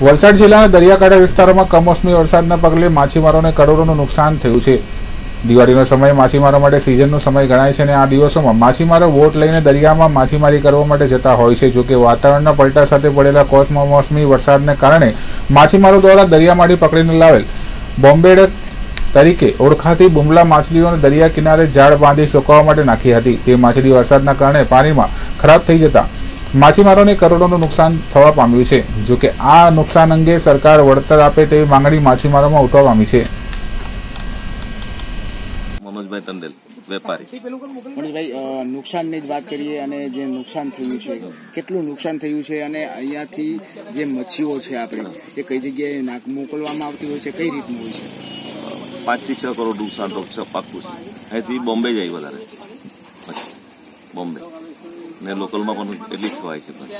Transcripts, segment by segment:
વલસાડ જિલ્લાના દરિયાકાંઠા વિસ્તારોમાં કમોસમી વરસાદના પગલે માછીમારોને કરોડોનું નુકસાન થયું છે. દિવાળીનો સમય માછીમારો માટે સિઝનનો સમય ગણાય છે અને આ દિવસોમાં માછીમારો બોટ લઈને દરિયામાં માછીમારી કરવા માટે જતા હોય છે. જોકે વાતાવરણના પલટા સાથે પડેલા કોસમોસમી વરસાદને કારણે માછીમારો દ્વારા દરિયામાંથી પકડીને લાવેલ બોમ્બેડ તરીકે ઓળખાતી બુમલા માછલીઓને દરિયા કિનારે ઝાડ બાંધી સુકવવા માટે નાખી હતી. તે માછલી વરસાદના કારણે પાણીમાં ખરાબ થઈ જતા માછીમારોને કરોડોનું નુકસાન થવા પામ્યું છે. જોકે આ નુકસાન અંગે સરકાર વળતર આપે તેવી માંગણી માછીમારોમાં ઉઠવા પામી છે. મનોજભાઈ ટંડેલ વેપારી. મનોજભાઈ નુકસાનની જ વાત કરીએ અને જે નુકસાન થયું છે કેટલું નુકસાન થયું છે અને અહીંયાથી જે મચ્છીઓ છે આપણે એ કઈ જગ્યાએ નાક મોકલવામાં આવતી હોય છે કઈ રીતનું હોય છે? પાંચથી છ કરોડ નુકસાન પાકું છે છે. અહીંથી બોમ્બે જાય વધારે. બોમ્બે. ને લોકલમાં પણ એટલી જ ખવાય છે પછી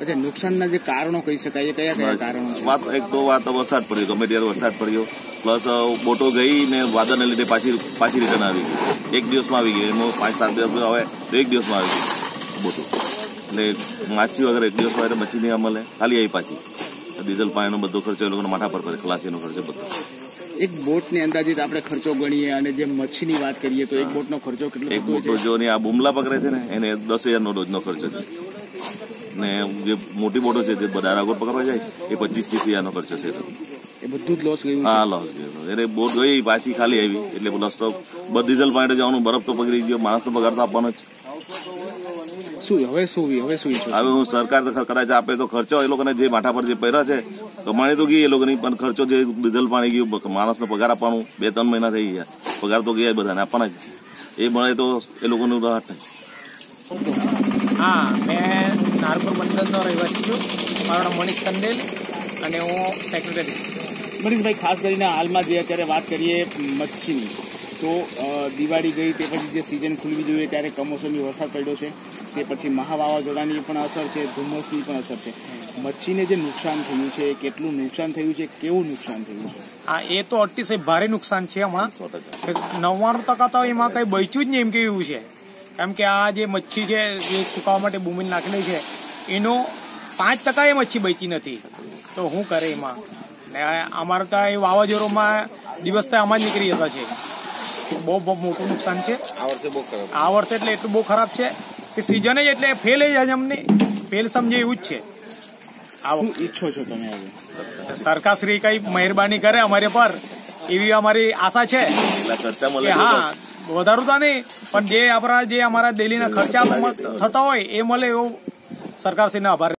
અચ્છા નુકસાનના જે કારણો કહી શકાય એ કયા કયા કારણો વાત એક તો વાત વરસાદ પડ્યો ગમે ત્યારે વરસાદ પડ્યો. પ્લસ બોટો ગઈ ને વાદળને લીધે પાછી પાછી રિટર્ન આવી એક દિવસમાં આવી ગઈ એમાં પાંચ સાત દિવસ આવે તો એક દિવસમાં આવી ગઈ બોટો. એટલે માછી વગર એક દિવસમાં એટલે મચ્છી નહીં મળે ખાલી આવી પાછી. ડીઝલ પાણીનો બધો ખર્ચો એ લોકોને માથા પર પડે ખલાસીનો ખર્ચો બધો. એક બોટની અંદાજિત આપણે ખર્ચો ગણીએ અને જે મચ્છીની વાત કરીએ તો એક બોટનો ખર્ચો કેટલો એક છે? જો ને આ બુમલા પકડે છે ને એને દસ હજારનો રોજનો ખર્ચો છે. ને જે મોટી બોટો છે જે આગળ પકડવા જાય એ પચીસ ત્રીસ હજારનો ખર્ચો છે. એ બધું જ લોસ ગયું હા લોસ ગયો એટલે બોટ ગઈ પાછી ખાલી આવી. એટલે પ્લસ તો બધ ડીઝલ પાણી જવાનું બરફ તો પકડી ગયો માણસનો પગાર તો આપવાનો જ. શું હવે શું હવે શું હવે હું સરકાર તો કદાચ આપે તો ખર્ચો એ લોકોને જે માથા પર જે પહેર્યા છે કમાણી તો ગઈ એ લોકોની પણ ખર્ચો જે ડીઝલ પાણી ગયું માણસનો પગાર આપવાનું બે ત્રણ મહિના થઈ ગયા. પગાર તો ગયા બધાને આપવાના જ. એ મળે તો એ લોકોનું રાહત થાય. હા મેં નારપુર બંદરનો રહેવાસી છું. મારું નામ મનીષ કંડેલ અને હું સેક્રેટરી મનીષભાઈ ખાસ કરીને હાલમાં જે અત્યારે વાત કરીએ મચ્છીની. તો દિવાળી ગઈ તે પછી જે સિઝન ખુલવી જોઈએ ત્યારે કમોસમી વરસાદ પડ્યો છે. તે પછી મહા વાવાઝોડાની પણ અસર છે ધુમ્મસની પણ અસર છે. મચ્છીને જે નુકસાન થયું છે કેટલું નુકસાન થયું છે કેવું નુકસાન થયું છે? હા એ તો અતિશય ભારે નુકસાન છે હમણાં. નવ્વાણું ટકા તો એમાં કંઈ બચ્યું જ નહીં એમ કેવું છે. કેમ કે આ જે મચ્છી છે જે સુકાવા માટે બૂમીને નાખેલી છે. એનો પાંચ ટકા એ મચ્છી બચી નથી. તો શું કરે એમાં? ને અમારે તો એ વાવાઝોડામાં દિવસ તો આમાં જ નીકળી જતા છે. બહુ બહુ મોટું નુકસાન છે. આ વર્ષે એટલે એટલું બહુ ખરાબ છે કે સિઝન જ એટલે ફેલ જ અમને. ફેલ સમજે એવું જ છે. આ ઈચ્છો છો તમે હવે સરકારશ્રી કઈ મહેરબાની કરે અમારે પર એવી અમારી આશા છે. હા વધારું તો નહીં પણ જે આપણા જે અમારા દિલ્હીના ખર્ચા થતા હોય એ મળે એવું સરકારશ્રીને આભાર.